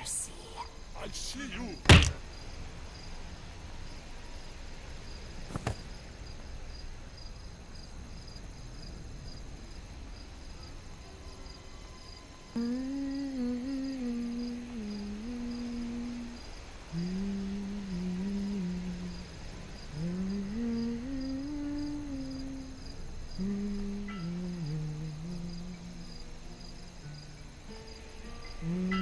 I see you. Mm-hmm.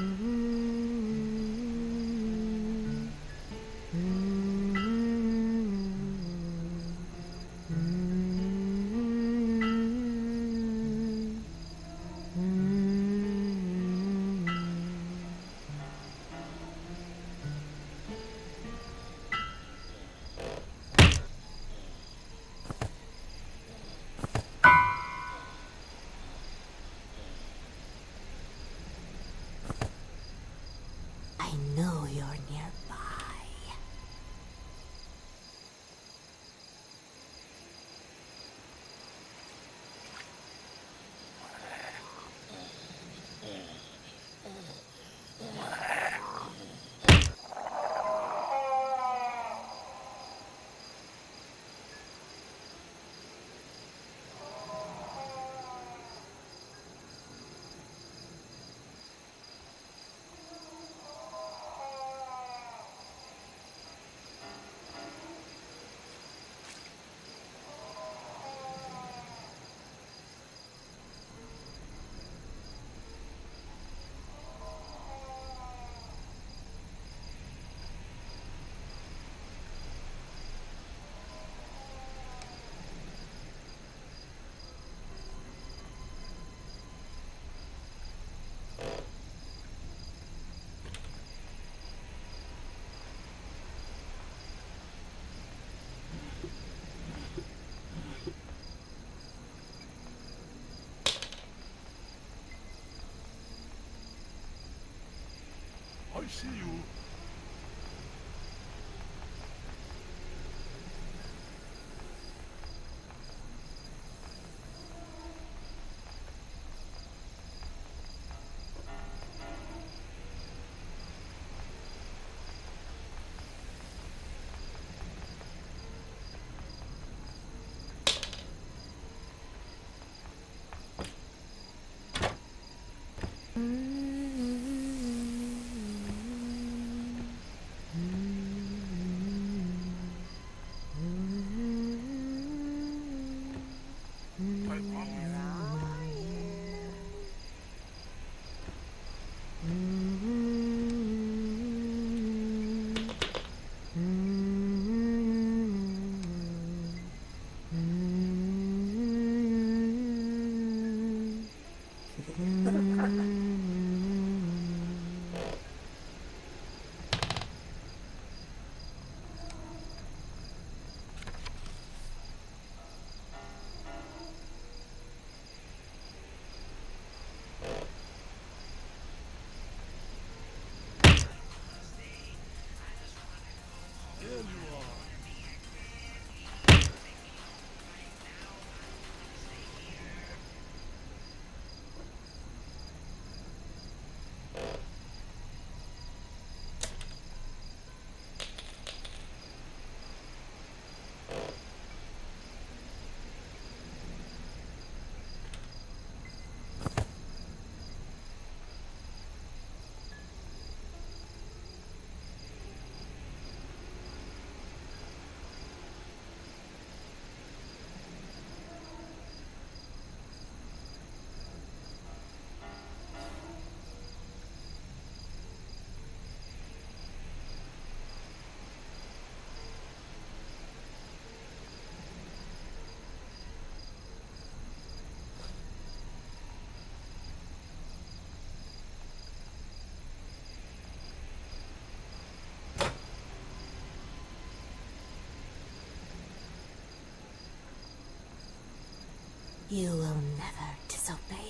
I know you're nearby. I see you. I You will never disobey